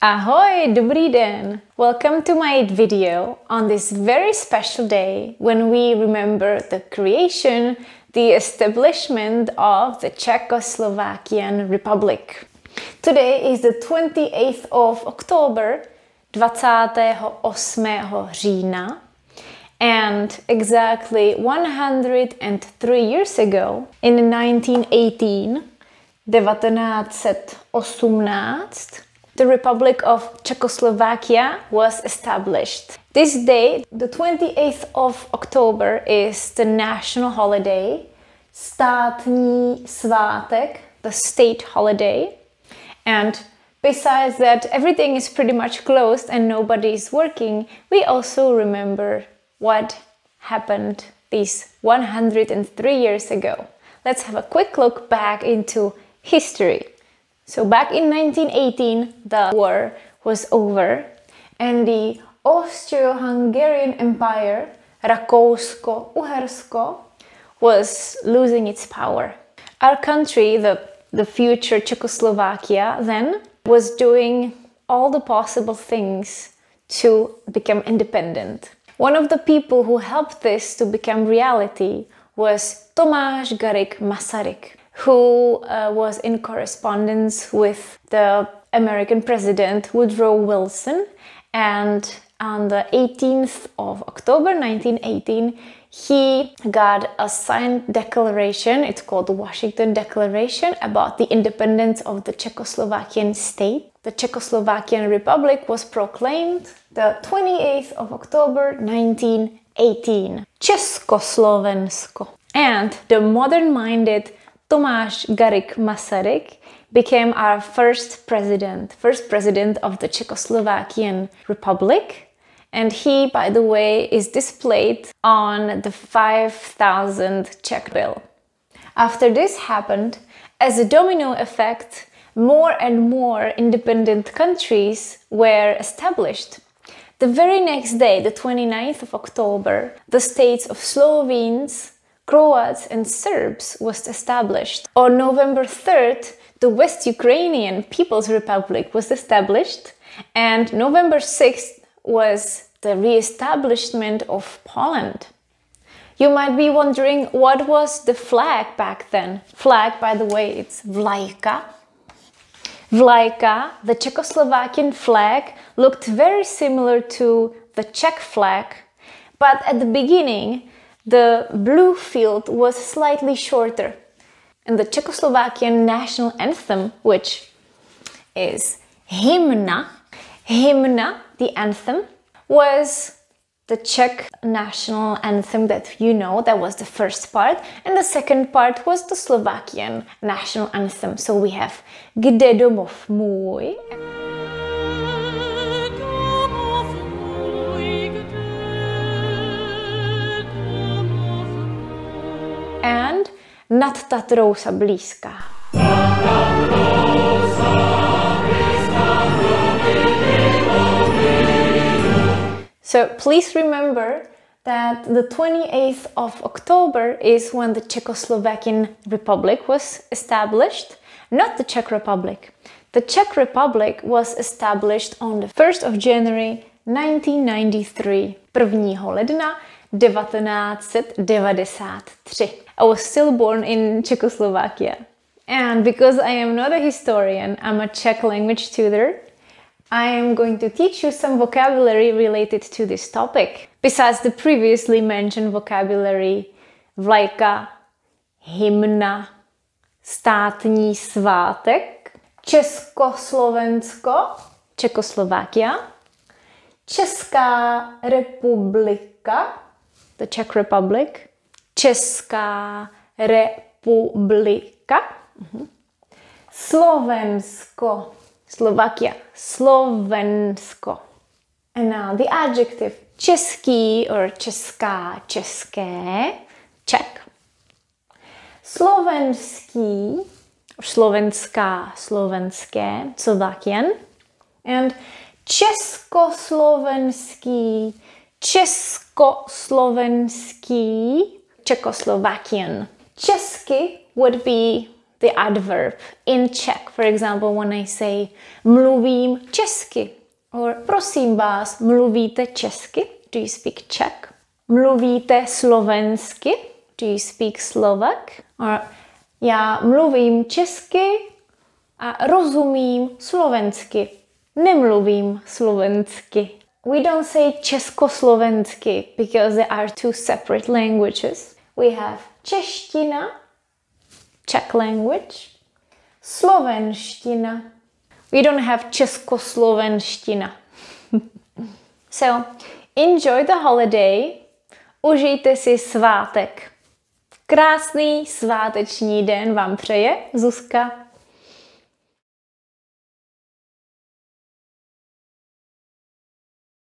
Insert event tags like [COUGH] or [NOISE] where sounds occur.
Ahoy, dobrý den! Welcome to my video on this very special day when we remember the creation, the establishment of the Czechoslovakian Republic. Today is the 28th of October, 28. října, and exactly 103 years ago, in 1918, 1918, the Republic of Czechoslovakia was established. This day, the 28th of October, is the national holiday, státní svátek, the state holiday. And besides that, everything is pretty much closed and nobody is working, we also remember what happened these 103 years ago. Let's have a quick look back into history. So back in 1918, the war was over and the Austro-Hungarian Empire, Rakousko-Uhersko, was losing its power. Our country, the, the future Czechoslovakia, then was doing all the possible things to become independent. One of the people who helped this to become reality was Tomáš Garrigue Masaryk who uh, was in correspondence with the American president Woodrow Wilson. And on the 18th of October 1918, he got a signed declaration, it's called the Washington Declaration, about the independence of the Czechoslovakian state. The Czechoslovakian Republic was proclaimed the 28th of October 1918. Československo. And the modern minded Tomáš Garrigue Masaryk became our first president, first president of the Czechoslovakian Republic. And he, by the way, is displayed on the 5000 Czech bill. After this happened, as a domino effect, more and more independent countries were established. The very next day, the 29th of October, the states of Slovenes, Croats and Serbs was established. On November 3rd, the West Ukrainian People's Republic was established, and November 6th was the re-establishment of Poland. You might be wondering what was the flag back then. Flag, by the way, it's Vlajka. Vlajka, the Czechoslovakian flag, looked very similar to the Czech flag, but at the beginning the blue field was slightly shorter. And the Czechoslovakian national anthem, which is Hymna, Hymna, the anthem, was the Czech national anthem that you know, that was the first part, and the second part was the Slovakian national anthem. So we have Kde domov můj. Nad Tatrou sa blýska. So please remember that the 28th of October is when the Czechoslovakian Republic was established, not the Czech Republic. The Czech Republic was established on the 1st of January 1993, 1. ledna 1993. I was still born in Czechoslovakia. And because I am not a historian, I'm a Czech language tutor, I am going to teach you some vocabulary related to this topic. Besides the previously mentioned vocabulary vlajka, hymna, státní svátek, Československo, Czechoslovakia, Česká republika, the Czech Republic, Česká republika, mhm. Slovensko, Slovakia, Slovensko. And now the adjective český or česká, české, Czech. Slovenský, slovenská, slovenské, Slovakian. And československý, československý, Czechoslovakian. Česky would be the adverb in Czech. For example, when I say mluvím česky or prosím vás, mluvíte česky? Do you speak Czech? Mluvíte slovensky? Do you speak Slovak? Or já mluvím česky a rozumím slovensky. Nemluvím slovensky. We don't say československy because they are two separate languages. We have čeština, Czech language, slovenština. We don't have českoslovenština. [LAUGHS] so, enjoy the holiday. Užijte si svátek. Krásný sváteční den vám přeje Zuzka.